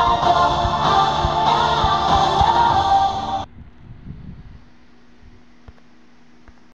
Oh,